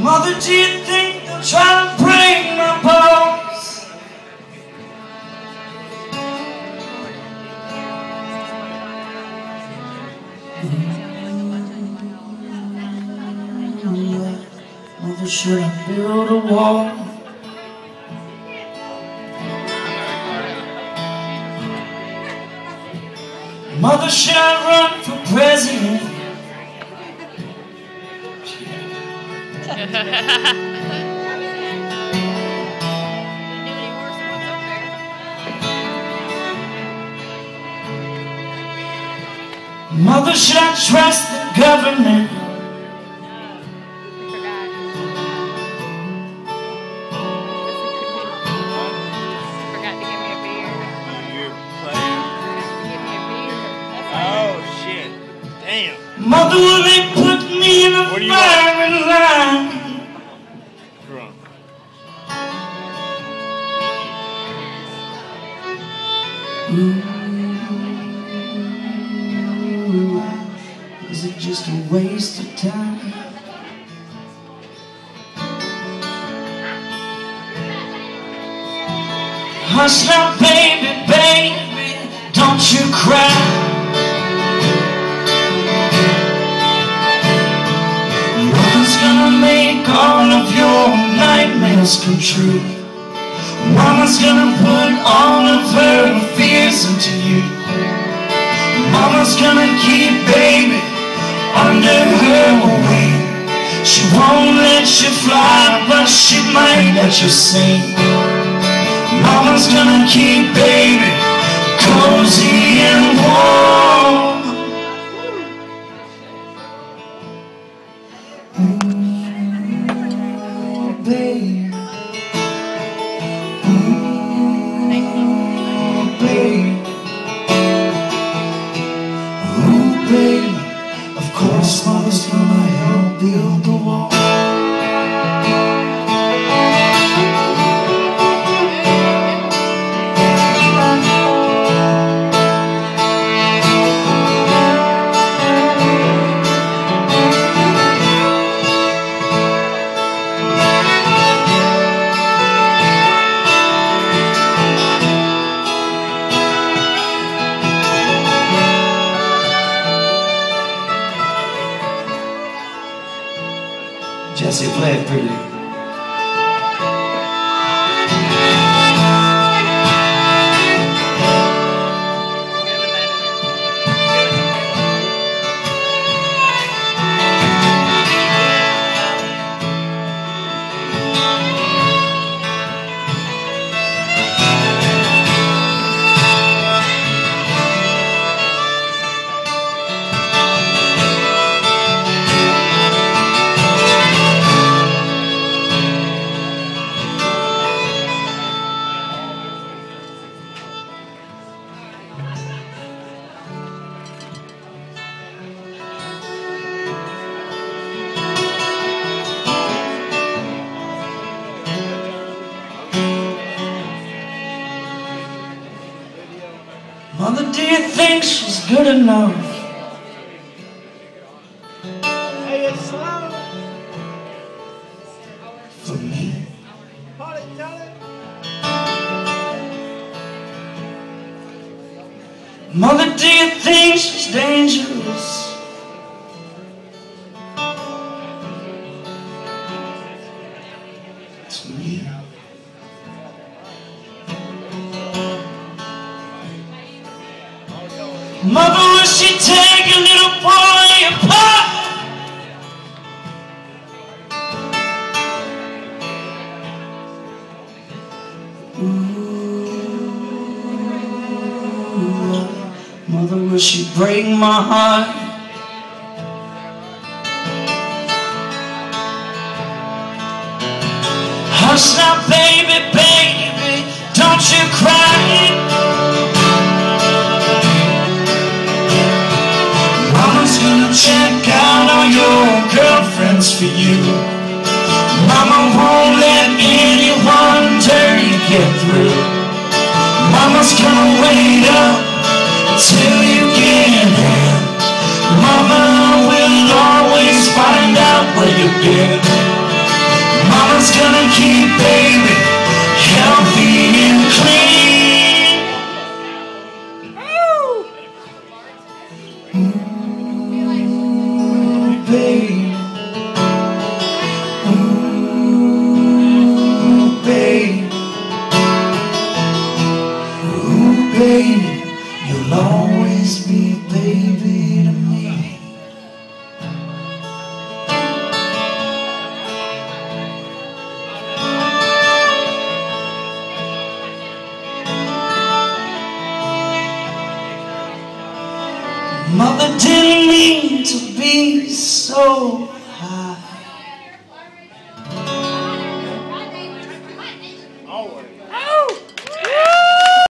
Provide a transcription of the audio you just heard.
Mother, do you think they'll try to break my bones? Mother, should I build a wall? Mother, should I run for president? Mother, should I trust the government? Forgot to give me a beer. You player. Give me a beer. That's all. Oh shit. Damn. Mother, will they put me in a What Ooh, is it just a waste of time? Hush now, baby, baby, don't you cry. Mama's gonna make all of your nightmares come true. Mama's gonna put all Mama's gonna keep baby under her wing. She won't let you fly, but she might let you sing. Mama's gonna keep baby cozy and warm. Ooh, baby. Jesse, play it pretty. Do you think she's good enough? Hey, it's slow. For me? Hold it, tell it. Mother, do you think she's dangerous? To me? Mother, will she take a little boy apart? Ooh, Mother, will she break my heart? Hush now, baby, baby, for you. Mama won't let anyone turn you get through. Mama's gonna wait up until you get in. Mama will always find out where you've been. Mama's gonna keep it. to be so high.